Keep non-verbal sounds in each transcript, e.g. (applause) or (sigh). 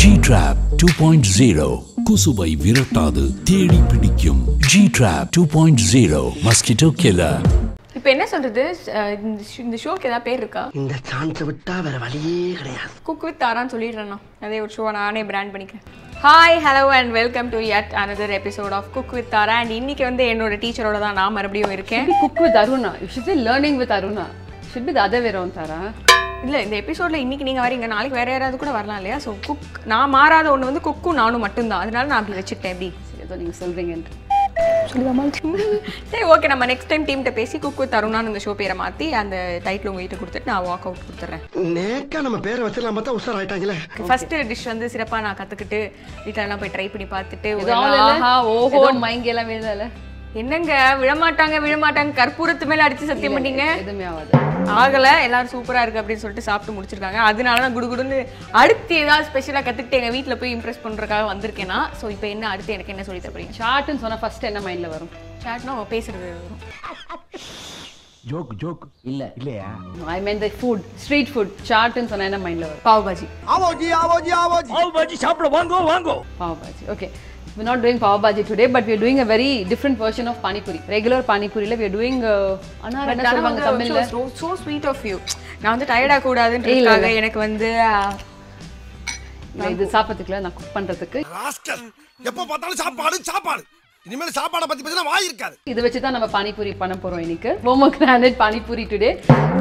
G-Trap 2.0 குசுவை விரட்டாது தேடி பிடிக்கும். G-Trap 2.0 mosquito killer. இப்போ என்ன சொல்றது? இந்த ஷோக்கு ஏதாவது பேர் இருக்கா? இந்த சான்ஸ் விட்டா வேற வழியே கிடையாது. குக் வித் தாரான்னு சொல்லிடுறேன் அதே ஒரு ஷோ நானே பிராண்ட் பண்ணிக்கிறேன். Hi hello and welcome to yet another episode of cook with Thara and இன்னைக்கு வந்து என்னோட டீச்சரோட தான் நான் மறுபடியும் இருக்கேன். Be cook with Aruna. You should say learning with Aruna. Should be the other way around, Tara. இல்லை இந்த எபிசோட்ல இன்னைக்கு நீங்க வரீங்க. நாளைக்கு வேற யாராவது கூட வரலாம் இல்லையா? ஸோ குக் நான் மாறாத ஒன்று வந்து குக்கும் நானும் மட்டும்தான். அதனால நான் அப்படி வச்சுக்கிட்டேன். எப்படி? ஏதோ நீங்கள் சொல்கிறீங்கன்ட்டு சரி ஓகே நம்ம நெக்ஸ்ட் டைம் டீம்கிட்ட பேசி குக் வித் அருணான்னு இந்த ஷோ பேரை மாற்றி அந்த டைட்டில் உங்ககிட்ட கொடுத்துட்டு நான் வாக் அவுட் கொடுத்துட்றேன். நேக்கா நம்ம பேரை வச்சிடலாம் பார்த்தா உஷார் ஆயிட்டாங்களே ஃபர்ஸ்ட் டிஷ் வந்து சிறப்பா நான் கத்துக்கிட்டு வீட்டுல எல்லாம் போய் ட்ரை பண்ணி பார்த்துட்டு ஓஹோ எல்லாம் விழுதல என்னங்க விழமாட்டாங்க விழமாட்டாங்க கற்பூரத்து மேல அடிச்சு சத்தியம் பண்ணீங்க எதுவுமே ஆகாது. ஆகல எல்லாரும் சூப்பரா இருக்கு அப்படின்னு சொல்லிட்டு சாப்பிட்டு முடிச்சிருக்காங்க. அதனால தான் குடுகுடுன்னு அடுத்து ஏதாவது ஸ்பெஷலா கத்துக்கிட்டு எங்க வீட்ல போய் இம்ப்ரெஸ் பண்றதுக்காக வந்திருக்கேனா சோ இப்போ என்ன அடுத்து எனக்கு என்ன சொல்லி தரீங்க சாட்டுன்னு சொன்னால் ஃபர்ஸ்ட் என்ன மைண்டில் வரும்? சாட்னா பேசுறது வரும். ஜோக் ஜோக் இல்ல. இல்லையா? I mean the food street food சாட்டுன்னு சொன்னால் என்ன மைண்டில் வரும்? பாவ் பாஜி பாவு பாஜி சாப்பிட வாங்கோ வாங்கோ. pav bhaji okay. We're not doing pav bhaji today but we're doing a very different version of pani puri regular pani puri la we're doing uh, தமிழ்ல? So sweet of you நான் வந்து டயர்டா கூடாதுன்றதுக்காக எனக்கு வந்து இது சாப்பிட்றதுக்குல நான் குக் பண்றதுக்கு. Rascal எப்ப பார்த்தாலும் சாப்பாடு சாப்பாடு. இனிமேல் சாப்பாடை பத்தி பேசினா வாய் இருக்காது. இது வச்சு தான் நம்ம பானிபூரி பண்ண போறோம் இன்னைக்கு. Pomegranate panipuri today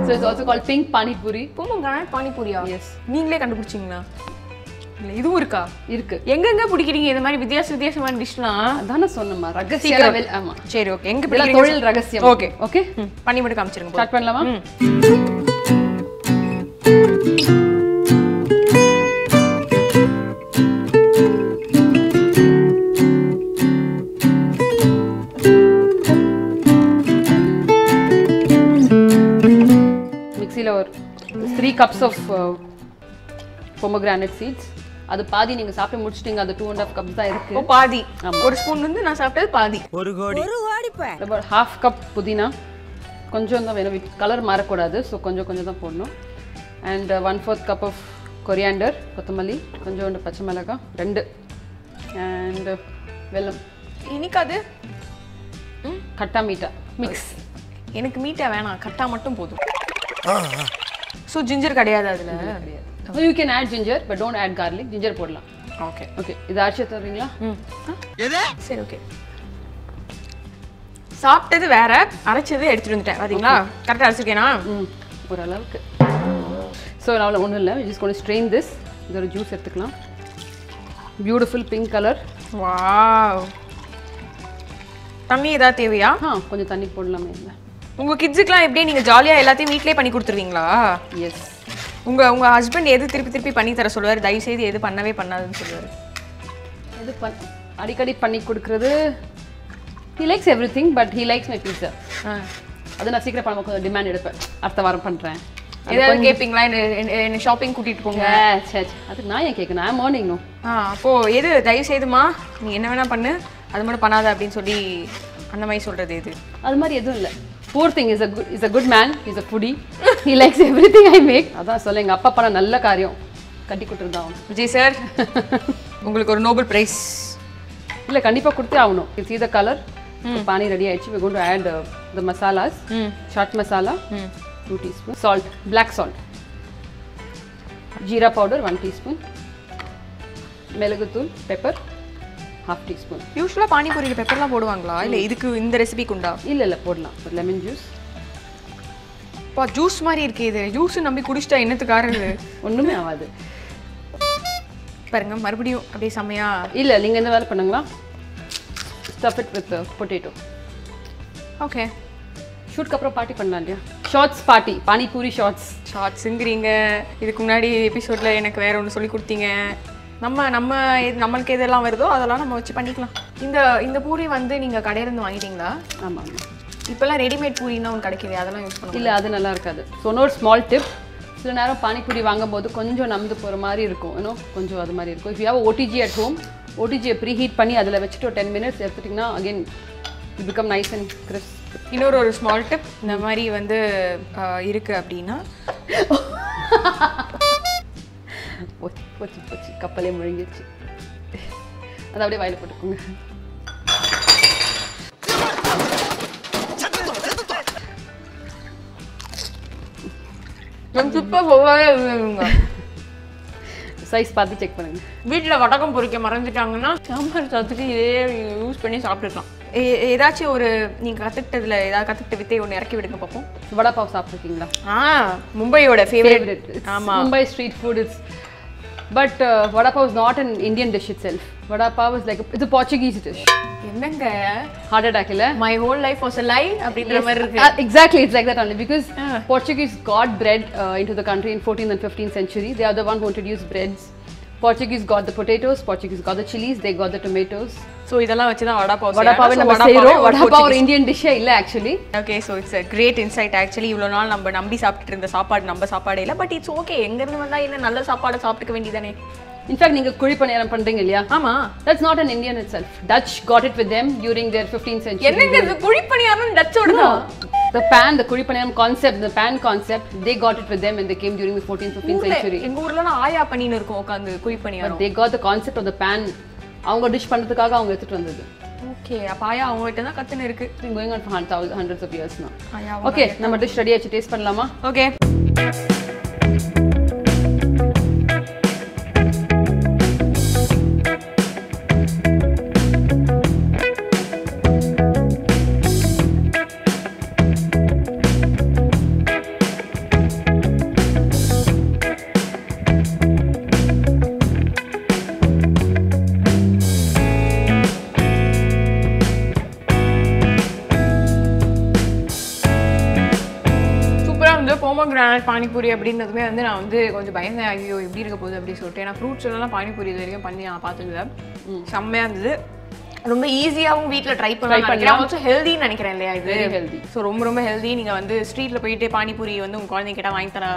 so it's also called pink panipuri pomegranate பானிபூரியா Yes. நீங்களே கண்டுபிடிச்சிங்களா? இல்ல இதுவும் இருக்கா? இருக்கு. எங்கெங்க பிடிக்கிறீங்க? இந்த மாதிரி வித்தியாச வித்தியாசமான டிஷ்லாம் அதானே சொன்னமா ரகசியம் ஆமா. சரி ஓகே எங்க பிடிக்கிறீங்க? தொழில் ரகசியம். ஓகே ஓகே பண்ணி மட்டும் காமிச்சிருங்க ஸ்டார்ட் பண்ணலாமா? Three cups of pomegranate seeds அது பாதி நீங்க சாப்பிட்டு முடிச்சிட்டீங்க அது டூ அண்ட் ஹாஃப் கப்ஸ் தான் இருக்கு. பாதி. ஒரு ஸ்பூன் வந்து நான் சாப்பிட்டது பாதி. ஒரு கோடி. about ஹாஃப் கப் புதினா. கொஞ்சம் தான் வேணும். கலர் மாறக்கூடாது ஸோ கொஞ்சம் கொஞ்சம் தான் போடணும். And one fourth cup of coriander கொத்தமல்லி கொஞ்சோண்டு பச்சை மிளகாய் ரெண்டு. அண்ட் வெல்லம். இனிக்காது கட்டா மீட்டா. மிக்ஸ் எனக்கு மீட்டா வேணாம். கட்டா மட்டும் போதும். ஸோ ஜிஞ்சர் கிடையாது அதுல. You can add ginger but don't add garlic. Ginger போடலாம். ஓகே ஓகே இது அரைச்சி தருவீங்களா சரி ஓகே சாப்பிட்டது வேற அரைச்சது எடுத்துட்டு வந்துட்டேன். பாத்தீங்களா? கரெக்டா அரைச்சிருக்கேனா? ம். ஓரளவுக்கு. ஸோ அவ்வளோ ஒன்றும் இல்லை. ஜஸ்ட் கொண்டு ஸ்ட்ரெயின் திஸ் இது ஒரு ஜூஸ் எடுத்துக்கலாம். பியூட்டிஃபுல் பிங்க் கலர் வாவ் தண்ணி ஏதாவது தேவையா? ஆ கொஞ்சம் தண்ணி போடலாமே. இல்லை உங்க கிட்ஸுக்குலாம் எப்படியே நீங்க ஜாலியா எல்லாத்தையும் வீட்லயே பண்ணி கொடுத்துருவீங்களா? எஸ் உங்க உங்க ஹஸ்பண்ட் எது திருப்பி திருப்பி பண்ணி தர சொல்லுவாரு? தயவு செய்து எது பண்ணவே பண்ணாதுன்னு சொல்லுவாரு. இது பண் அடிக்கடி பண்ணி கொடுக்குறது he likes everything but he likes my pizza அது நான் சீக்கிரம் பண்ண டிமாண்ட் எடுப்பேன். அடுத்த வாரம் பண்ணுறேன் ஏதாவது கேட்பீங்களா என்ன ஷாப்பிங் கூட்டிட்டு போங்க. சே அதுக்கு நான் ஏன் கேட்கணும்? ஐ மார்னிங் ஆ அப்போ எது? தயவு செய்துமா நீ என்ன வேணா பண்ணு. அது மட்டும் பண்ணாத அப்படின்னு சொல்லி அந்த மாதிரி சொல்றது எது? அது மாதிரி எதுவும் இல்லை. Poor thing is a good is a good man is a foodie he likes everything I make அதான் சொல்ல எங்கள் அப்பா பண்ண நல்ல காரியம். கட்டி கொடுத்துருந்தான் அவன். விஜய் சார் உங்களுக்கு ஒரு நோபல் பிரைஸ் இல்லை கண்டிப்பாக கொடுத்தே ஆகணும். See the colour pani ready ஆயிடுச்சு. We're going to add uh, the masalas chaat masala two teaspoon salt black salt jeera powder one teaspoon மிளகுத்தூள் பெப்பர் ஹாஃப் டீஸ்பூன் யூஸ்வலாக பானிபூரியில் பெப்பர்லாம் போடுவாங்களா? இல்லை இதுக்கு இந்த ரெசிபிக்கு உண்டா? இல்லை இல்லை போடலாம். ஒரு லெமன் ஜூஸ் அப்பா ஜூஸ் மாதிரி இருக்கே இது. ஜூஸ் நம்பி குடிச்சிட்டா என்னத்துக்காரது ஒன்றுமே ஆகாது. பாருங்க மறுபடியும் அப்படியே செம்மையா இல்லை நீங்கள் எந்த வேலை பண்ணுங்களா? Stuff it with potato okay ஷூட்க்கு அப்புறம் பார்ட்டி பண்ணலாம் இல்லையா? ஷார்ட்ஸ் பார்ட்டி பானிபூரி ஷார்ட்ஸ் ஷார்ட்ஸுங்கிறீங்க இதுக்கு முன்னாடி எபிசோடில் எனக்கு வேற ஒன்று சொல்லி கொடுத்தீங்க. நம்ம நம்ம நம்மளுக்கு எதெல்லாம் வருதோ அதெல்லாம் நம்ம வச்சு பண்ணிக்கலாம். இந்த இந்த பூரி வந்து நீங்கள் கடையிலேருந்து வாங்கிட்டீங்களா? ஆமாம். இப்போல்லாம் ரெடிமேட் பூரின்னா ஒன்று கிடைக்குது அதெல்லாம் யூஸ் பண்ணுவோம்? இல்லை அது நல்லா இருக்காது. ஸோ இன்னொரு ஸ்மால் டிப் சில நேரம் பானிபூரி வாங்கும்போது கொஞ்சம் நம்பு போகிற மாதிரி இருக்கும். இன்னும் கொஞ்சம் அது மாதிரி இருக்கும். If you have OTG at home ஓடிஜியை preheat பண்ணி அதில் வச்சுட்டு ஒரு டென் மினிட்ஸ் எடுத்துட்டிங்கன்னா again it become nice and crisp இன்னொரு ஒரு ஸ்மால் டிப் இந்த மாதிரி வந்து ஆஹ், இருக்கு அப்படின்னா (laughs) போச்சு போச்சு. கப்பலே முழுங்கிடுச்சு. அதை அப்படியே வாயில போட்டுக்கோங்க. சுப்ப சொல்லவே சைஸ் பார்த்து செக் பண்ணுங்க. வீட்டில் வடகம் பொரிக்க மறந்துட்டாங்கன்னா சாம்பார் சாதத்துக்கு இதே யூஸ் பண்ணி சாப்பிட்டுக்கலாம். ஏ- ஏதாச்சும் ஒரு நீங்கள் கற்றுக்கிட்டதுல ஏதாவது கற்றுக்கிட்ட வித்தை ஒன்று இறக்கி விடுங்க பார்ப்போம் வடா பாவ் சாப்பிட்ருக்கீங்களா ஆ மும்பையோட ஃபேவரட் favorite. It's ஆமா. Mumbai street uh, vada pav is not an Indian dish itself. Vada pav is like a, it's a Portuguese dish. என்னங்க Heart attack, இல்ல? My whole life was a lie அப்படின்ற மாதிரி இருக்கு Uh, exactly, it's like that only because Portuguese got bread uh, into the country in 14th and 15th century. They are the one who introduced breads. Portuguese got the potatoes, Portuguese got the chilies, they got the tomatoes. இதெல்லாம் வச்சு தான் வடா பாவ் வடா பாவை நம்ம செய்றோம். வடா பாவ் ஒரு Indian டிஷ்ஷே இல்ல actually okay so it's a insight actually இவ்வளோ நாள் நம்ம நம்பி சாப்பிட்டுட்டு இருந்த சாப்பாடு நம்ம சாப்பாடே இல்லை. பட் இட்ஸ் ஓகே எங்கேருந்து வந்தா என்ன நல்ல சாப்பாடு சாப்பிட்டுக்க வேண்டியதானே இன்ஃபேக்ட் நீங்க குழி பணியாரம் பண்றீங்க இல்லையா? ஆமா. That's not an Indian itself. Dutch got it with them during their 15th century. என்னங்க இது? குழிப்பணியாரம் டச்சோட தான் The pan, the Kuripanayam concept, the pan concept, they got it with them when they came during the 14th, 15th ஊர்ல- century. எங்க ஊர்ல ஆயா பண்ணின்னு இருக்கும் உட்காந்து But kuzhipaniyaram they got the concept of the pan. அவங்க டிஷ் பண்றதுக்காக அவங்க எடுத்துட்டு வந்தது ஓகே அப்ப ஆயா அவங்க கிட்ட தான் கத்துன்னு இருக்கு been going on for hundreds of years now. Okay நம்ம டிஷ் ரெடி ஆச்சு டேஸ்ட் பண்ணலாமா ஓகே போமோகிரானட் பானிபூரி அப்படின்றதுமே வந்து நான் வந்து கொஞ்சம் பயந்தேன். ஐயோ எப்படி இருக்க போகுது அப்படின்னு சொல்லிட்டு. ஏன்னா ஃப்ரூட்ஸ் எல்லாம் பானிபூரி இது வரைக்கும் பண்ணி நான் பார்த்ததில்ல செம்மையாக இருந்தது. ரொம்ப ஈஸியாகவும் வீட்டில் ட்ரை பண்ணலாம் நினைக்கிறேன். ஆல்சோ ஹெல்தின்னு நினைக்கிறேன் இல்லையா இது? Healthy. ஸோ ரொம்ப ரொம்ப ஹெல்தி நீங்கள் வந்து ஸ்ட்ரீட்டில் போயிட்டு பானிபூரி வந்து உங்கள் குழந்தைங்க கிட்ட வாங்கி தர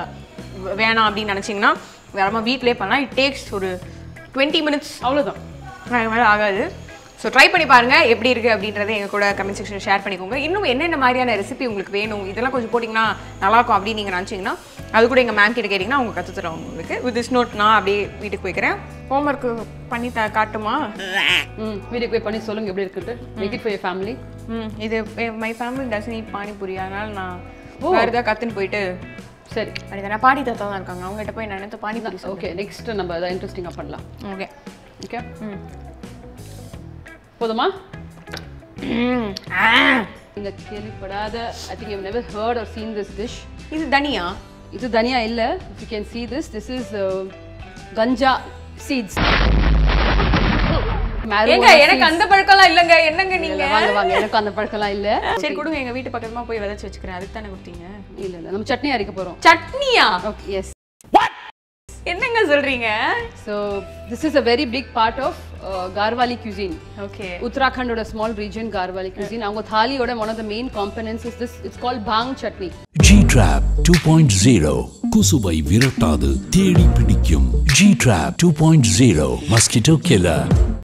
வேணாம் அப்படின்னு நினச்சிங்கன்னா வேறமா வீட்டிலே பண்ணலாம். இட் டேக்ஸ் ஒரு டுவெண்ட்டி மினிட்ஸ் அவ்வளவுதான். அது மாதிரி ஆகாது. ஸோ ட்ரை பண்ணி பாருங்க. எப்படி இருக்கு அப்படின்றத எங்க கூட கமெண்ட் செக்ஷன் ஷேர் பண்ணிக்கோங்க. இன்னும் என்னென்ன மாதிரியான ரெசிபி உங்களுக்கு வேணும் இதெல்லாம் கொஞ்சம் போட்டிங்கன்னா நல்லா இருக்கும் அப்படின்னு நீங்கள் நினச்சிங்கன்னா அது கூட எங்கள் மேம் கிட்ட கேட்டிங்கன்னா அவங்க கற்று தருவாங்க உங்களுக்கு. வித் திஸ் நோட் நான் அப்படியே வீட்டுக்கு போய்க்கிறேன். ஹோம்ஒர்க்கு பண்ணி த காட்டுமா? ம் வீட்டுக்கு போய் பண்ணி சொல்லுங்க எப்படி இருக்குட்டு மேக் இட் ஃபார் ஃபேமிலி ம் இது my family does need panipuri. அதனால நான் வேறு ஏதாவது கற்றுன்னு போயிட்டு சரி. அப்படி பாடி தாத்தா தான் இருக்காங்க. அவங்ககிட்ட போய் நான் பானிபூரி ஓகே நெக்ஸ்ட் நம்ம அதை இன்ட்ரெஸ்டிங்காக பண்ணலாம். ஓகே ஓகே போதுமா? நீங்க கேள்விப்படாத I think you never heard or seen this dish இது தனியா? இது தனியா இல்ல. இஃப் யூ கேன் this this is uh, ganja seeds ஏங்க எனக்கு அந்த பழக்கம்லாம் இல்லைங்க. என்னங்க நீங்க? வாங்க வாங்க. எனக்கு அந்த பழக்கம்லாம் இல்ல. சரி கொடுங்க. எங்க வீட்டு பக்கமா போய் விதைச்சு வச்சுக்கிறேன். அதுக்கு தானே கொடுத்தீங்க? இல்ல இல்ல. நம்ம சட்னி அரைக்க போறோம். சட்னியா? ஓகே எஸ் என்னங்க சொல்றீங்க so this is a very big part of uh, garwali cuisine okay உத்தராகண்டோட small region garwali cuisine அவங்க தாலியோட one of the main components is this it's called bhang chutney G-Trap 2.0 குசுவை விரட்டாது தேடி பிடிக்கும் G-Trap 2.0 மஸ்கிட்டோ கில்லர்